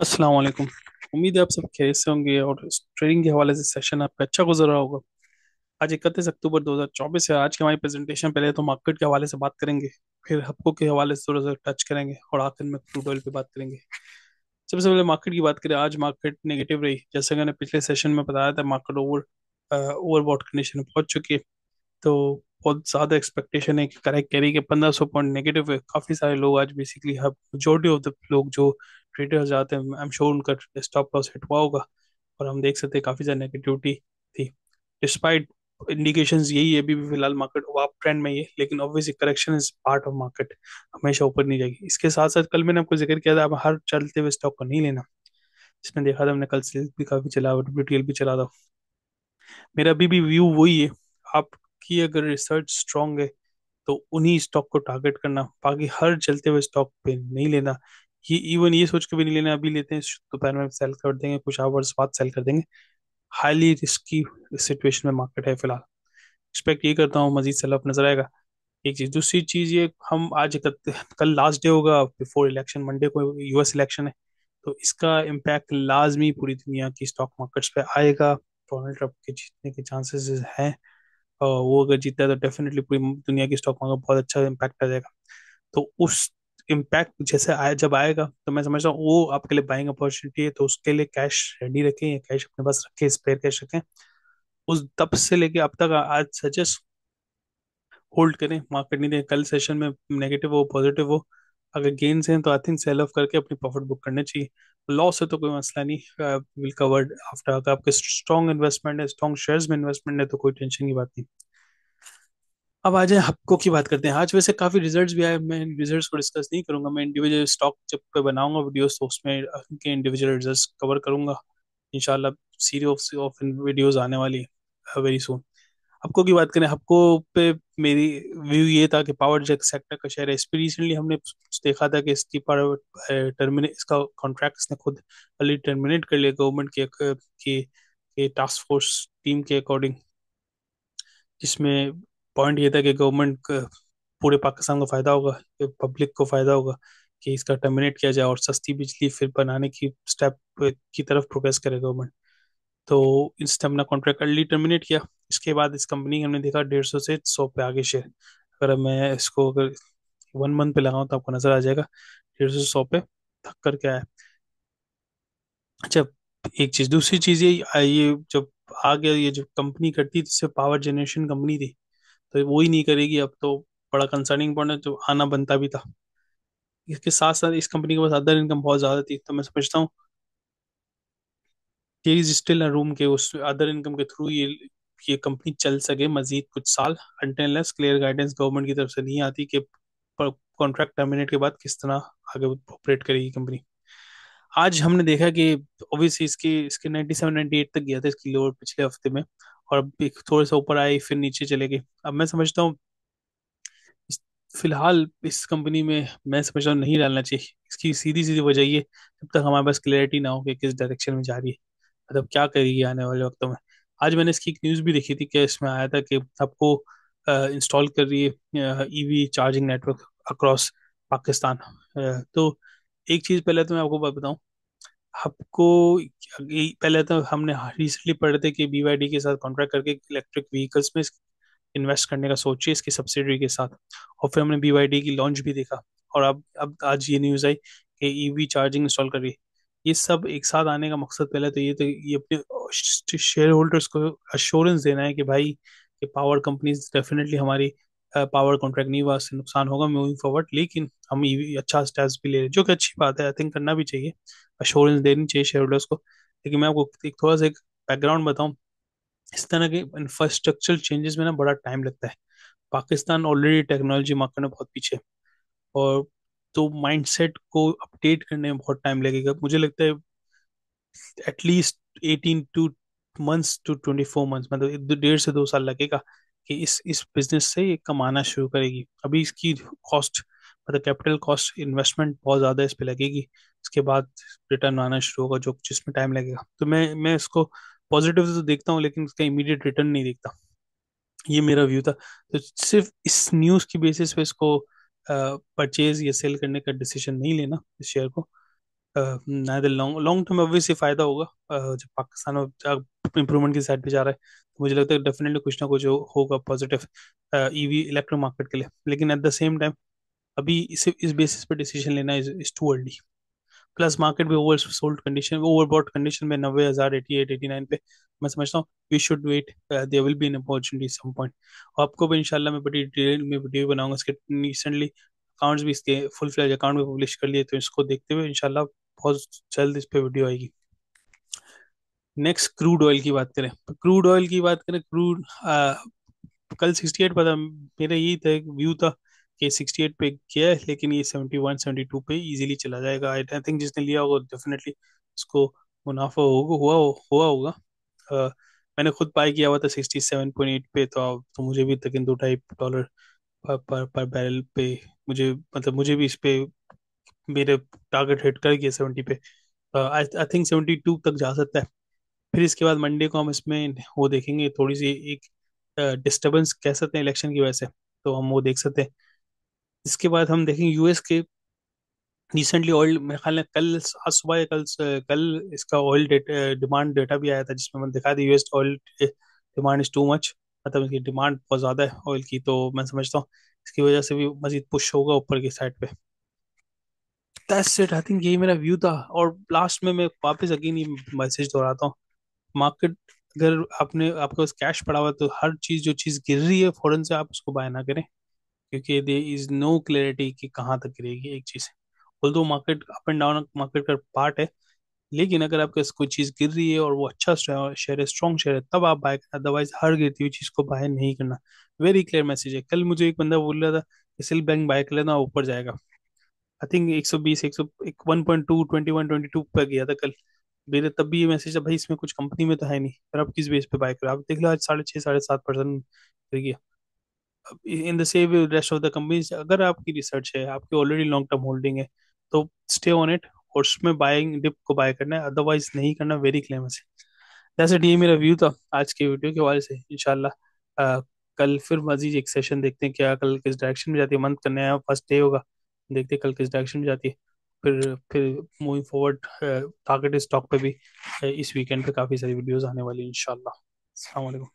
अस्सलाम वालेकुम। उम्मीद है आप सब खैरियत से होंगे और ट्रेडिंग के हवाले से सेशन आपका अच्छा गुजर रहा होगा। आज इकतीस अक्टूबर 2024 है। आज की हमारी प्रेजेंटेशन पहले तो मार्केट के हवाले से बात करेंगे, फिर हफ्कों के हवाले से थोड़ा सा टच करेंगे और आखिर में क्रूड ऑयल पे बात करेंगे। सबसे पहले मार्केट की बात करें। आज मार्केट नेगेटिव रही। जैसे मैंने पिछले सेशन में बताया था मार्केट ओवर ओवरबॉट कंडीशन में पहुँच चुकी है। तो बहुत ज़्यादा एक्सपेक्टेशन है कि करेक्ट कैरी के पंद्रह सौ पॉइंट नेगेटिव है। काफ़ी सारे लोग आज basically hub majority of the लोग जो ट्रेडर्स जाते हैं। आई एम श्योर उनका स्टॉप लॉस हिट हुआ होगा और हम देख सकते हैं काफ़ी ज़्यादा नेगेटिविटी थी। डिस्पाइट इंडिकेशंस यही है, अभी भी फ़िलहाल मार्केट अप ट्रेंड में ही है, लेकिन obviously correction is part of market हमेशा ऊपर नहीं जाएगी। इसके साथ साथ कल मैंने आपको ज़िक्र किया था, अब हर चलते हुए स्टॉक को नहीं लेना। जिसने देखा था हमने कल सेल्स भी काफ़ी चला डब्ल्यू भी चला था। मेरा अभी भी व्यू वही है। आपकी अगर रिसर्च स्ट्रांग है तो उन्हीं स्टॉक को टारगेट करना। बाकी हर चलते हुए स्टॉक पे नहीं लेना। ये इवन ये सोच के भी नहीं लेना, अभी लेते हैं, दोपहर में सेल कर देंगे, कुछ आवर्स बाद सेल कर देंगे। हाईली रिस्की सिचुएशन में मार्केट है फ़िलहाल। एक्सपेक्ट ये करता हूँ, मजीद सेल नज़र आएगा। एक चीज़, दूसरी चीज़ ये, हम आज कल लास्ट डे होगा बिफोर इलेक्शन मंडे को यूएस इलेक्शन है। तो इसका इम्पैक्ट लाजमी पूरी दुनिया की स्टॉक मार्केट्स पे आएगा। डोनाल्ड ट्रंप के जीतने के चांसेस हैं। वो अगर जीता है तो डेफिनेटली पूरी दुनिया की स्टॉक मार्केट बहुत अच्छा इम्पैक्ट आ जाएगा। तो उस इम्पैक्ट जैसे आया, जब आएगा तो मैं समझता हूँ, वो आपके लिए बाइंग अपॉर्चुनिटी है तो उसके लिए कैश रेडी रखें, या कैश अपने पास रखें स्पेयर कैश रखें। उस, तब से लेके अब तक आज सजेस्ट होल्ड करें मार्केट नहीं दे। कल सेशन में नेगेटिव हो पॉजिटिव हो, अगर गेन्स हैं तो आई थिंक सेल ऑफ़ करके अपनी प्रॉफिट बुक करने चाहिए। लॉस है तो कोई मसला नहीं विल कवर्ड आफ्टर अगर आपके स्ट्रॉन्ग इन्वेस्टमेंट है स्ट्रॉन्ग शेयर्स में इन्वेस्टमेंट है तो कोई टेंशन की बात नहीं। अब आ जाए हप्को की बात करते हैं। आज वैसे काफ़ी रिजल्ट्स भी आए मैं रिजल्ट्स को डिस्कस नहीं करूँगा। मैं इंडिविजुअल स्टॉक जब पे बनाऊँगा वीडियोस तो उसमें उनके इंडिविजुअल रिजल्ट्स कवर करूँगा। इंशाल्लाह सीरीज़ ऑफ़ वीडियोस आने वाली है वेरी सून हप्को की बात करें हप्को पे मेरी व्यू ये था कि पावर जेक सेक्टर का शेयर है। इस पे रिसेंटली हमने देखा था कि इसकी पर टर्मिनेट इसका कॉन्ट्रैक्ट इसने खुद अर्ली टर्मिनेट कर लिया गवर्नमेंट के की, की टास्क फोर्स टीम के अकॉर्डिंग जिसमें पॉइंट ये था कि गवर्नमेंट पूरे पाकिस्तान को फ़ायदा होगा पब्लिक को फ़ायदा होगा कि इसका टर्मिनेट किया जाए और सस्ती बिजली फिर बनाने की स्टेप की तरफ़ प्रोग्रेस करे गवर्नमेंट। तो इसने अपना कॉन्ट्रैक्ट अर्ली टर्मिनेट किया, इसके बाद इस कंपनी हमने देखा डेढ़ सौ से सौ पे आगे शेयर अगर मैं इसको अगर वन मंथ पे लगाऊँ तो आपको नज़र आ जाएगा, डेढ़ सौ से सौ पे थक कर के आया। अच्छा एक चीज़, दूसरी चीज़ ये ये जब आ गया, ये जो कंपनी करती थी इससे पावर जनरेशन कंपनी थी। तो वो ही नहीं करेगी अब तो बड़ा कंसर्निंग पॉइंट है, जो आना बनता भी था। इसके साथ साथ इस कंपनी के पास अदर इनकम बहुत ज़्यादा थी तो मैं समझता हूँ। इज़ स्टिल अ रूम के उस अदर इनकम के थ्रू ये ये कंपनी चल सके मजीद कुछ साल। अनटिल क्लियर गाइडेंस गवर्नमेंट की तरफ़ से नहीं आती कि कॉन्ट्रैक्ट टर्मिनेट के बाद किस तरह आगे ऑपरेट करेगी कंपनी आज हमने देखा कि ऑब्वियसली इसकी, इसके 97 98 तक गया था, इसकी लोअर पिछले हफ़्ते में। और थोड़ा सा ऊपर आई फिर नीचे चले गई अब मैं समझता हूँ फ़िलहाल इस कंपनी में मैं समझता हूँ नहीं डालना चाहिए। इसकी सीधी सीधी वजह ये, जब तक हमारे पास क्लैरिटी ना हो कि किस डायरेक्शन में जा रही है। मतलब क्या करेगी आने वाले वक्तों में। आज मैंने इसकी एक न्यूज़ भी देखी थी कि इसमें आया था कि आपको इंस्टॉल कर रही है EV charging network across Pakistan. तो एक चीज़ पहले तो मैं आपको बात बताऊँ आपको पहले तो हमने रिसेंटली पढ़े थे कि बीवाईडी के साथ कॉन्ट्रैक्ट करके इलेक्ट्रिक व्हीकल्स में इन्वेस्ट करने का सोचिए इसकी सब्सिडी के साथ। और फिर हमने बीवाईडी की लॉन्च भी देखा। और अब अब आज ये न्यूज़ आई कि ईवी चार्जिंग इंस्टॉल कर रही है। ये सब एक साथ आने का मकसद पहले तो ये तो ये अपने शेयर होल्डर्स को अश्योरेंस देना है कि भाई, कि पावर कंपनीज़ डेफिनेटली हमारी पावर कॉन्ट्रैक्ट नहीं हुआ, उससे नुकसान होगा मूविंग फॉरवर्ड लेकिन हम ईवी अच्छा स्टेप्स भी ले रहे हैं, जो कि अच्छी बात है आई थिंक करना भी चाहिए। अश्योरेंस देनी चाहिए शेयर होल्डर्स को। लेकिन मैं आपको एक थोड़ा सा एक बैकग्राउंड बताऊँ। इस तरह के इंफ्रास्ट्रक्चर चेंजेस में ना बड़ा टाइम लगता है। पाकिस्तान ऑलरेडी टेक्नोलॉजी मार्केट में बहुत पीछे और तो माइंडसेट को अपडेट करने में बहुत टाइम लगेगा। मुझे लगता है at least eighteen to months to twenty four months मतलब डेढ़ से दो साल लगेगा। कि इस इस बिज़नेस से ये कमाना शुरू करेगी। अभी इसकी कॉस्ट मतलब कैपिटल कॉस्ट इन्वेस्टमेंट बहुत ज़्यादा इस पे लगेगी। इसके बाद रिटर्न आना शुरू होगा, जो जिसमें टाइम लगेगा। तो मैं मैं इसको पॉजिटिव तो देखता हूँ, लेकिन इसका इमीडिएट रिटर्न नहीं देखता। ये मेरा व्यू था। तो सिर्फ़ इस न्यूज़ की बेसिस पे इसको परचेज या सेल करने का डिसीज़न नहीं लेना इस शेयर को। लॉन्ग लॉन्ग टर्म ऑब्वियसली फ़ायदा होगा। जब पाकिस्तान इंप्रूवमेंट की साइड पे जा रहा है तो मुझे लगता है डेफिनेटली कुछ ना कुछ होगा पॉजिटिव ईवी इलेक्ट्रिक मार्केट के लिए। लेकिन एट द सेम टाइम अभी इस इस बेसिस पे डिसीज़न लेना is is too early plus market भी oversold condition overbought condition में नब्बे हज़ार, एटी एट, एटी नाइन पे, मैं समझता हूँ we should wait there will be an opportunity some point आपको भी इंशाल्लाह मैं बड़ी डिटेल में वीडियो बनाऊँगा, इसके रिसेंटली अकाउंट्स भी इसके फुल फ्लैज अकाउंट भी पब्लिश कर लिए तो इसको देखते हुए इंशाल्लाह बहुत जल्द इस पे वीडियो आएगी। नेक्स्ट क्रूड ऑयल की बात करें। क्रूड ऑयल की बात करें क्रूड कल 68 पर था। मेरा यही था व्यू था कि 68 पे गया है लेकिन ये 71 72 पे इजीली चला जाएगा। आई थिंक जिसने लिया होगा डेफिनेटली उसको मुनाफा होगा हुआ हुआ होगा। अ, मैंने खुद बाय किया हुआ था 67.8 पे तो तो मुझे भी तकरीबन दो ढाई डॉलर पर, पर पर बैरल पे मुझे मतलब मुझे भी इस पे मेरे टारगेट हिट कर गया 70 पे। आई थिंक सेवेंटी टू तक जा सकता है। फिर इसके बाद मंडे को हम इसमें वो देखेंगे थोड़ी सी एक डिस्टरबेंस कह सकते हैं इलेक्शन की वजह से तो हम वो देख सकते हैं। इसके बाद हम देखेंगे यूएस के रिसेंटली ऑयल मेरे ख्याल कल आज सुबह या कल कल इसका ऑयल डिमांड डेटा भी आया था जिसमें मैंने दिखा दिया US oil demand is too much मतलब इसकी डिमांड बहुत ज़्यादा है ऑयल की तो मैं समझता हूँ। इसकी वजह से भी मजीद पुश होगा ऊपर की साइड पे। दैट्स इट आई थिंक यही मेरा व्यू था। और लास्ट में मैं वापस अगेन ये मैसेज दोहराता हूँ। मार्केट अगर आपने, आपके पास कैश पड़ा हुआ तो हर चीज़, जो चीज़ गिर रही है फ़ौरन से, आप उसको बाय ना करें। क्योंकि दे इज़ नो क्लैरिटी कि कहाँ तक गिरेगी एक चीज़। बोल दो market up and down market का पार्ट है। लेकिन अगर आपके कोई चीज़ गिर रही है और वो अच्छा शेयर है स्ट्रॉन्ग शेयर है, तब आप बाय करना। अदरवाइज़ हर गिरती हुई चीज़ को बाय नहीं करना। वेरी क्लियर मैसेज है। कल मुझे एक बंदा बोल रहा था कि सिल बैंक बाय कर लेना ऊपर जाएगा। आई थिंक एक सौ बीस, एक सौ एक one point two twenty one twenty two पे गया था कल। मेरे तब भी ये मैसेज है भाई, इसमें कुछ कंपनी में तो है नहीं, पर आप किस बेस पे बाय करो आप देख लो, आज साढ़े छः साढ़े सात परसेंट गिर गया। In the same rest of the companies अगर आपकी रिसर्च है, आपकी ऑलरेडी लॉन्ग टर्म होल्डिंग है तो स्टे ऑन इट और उसमें बाइंग डिप को बाय करना है अदरवाइज़ नहीं करना वेरी क्लेम है जैसे ये मेरा व्यू था आज के वीडियो के हवाले से, इंशाल्लाह। कल फिर मजीद एक सेशन देखते हैं, क्या कल किस डायरेक्शन में जाती है, मंथ करने नया फ़र्स्ट डे होगा। देखते कल किस डायरेक्शन में जाती है। फिर फिर मूविंग फॉरवर्ड टारगेट स्टॉक पे भी इस वीकेंड पे काफ़ी सारी वीडियोस आने वाली हैं, इंशाल्लाह। अस्सलाम वालेकुम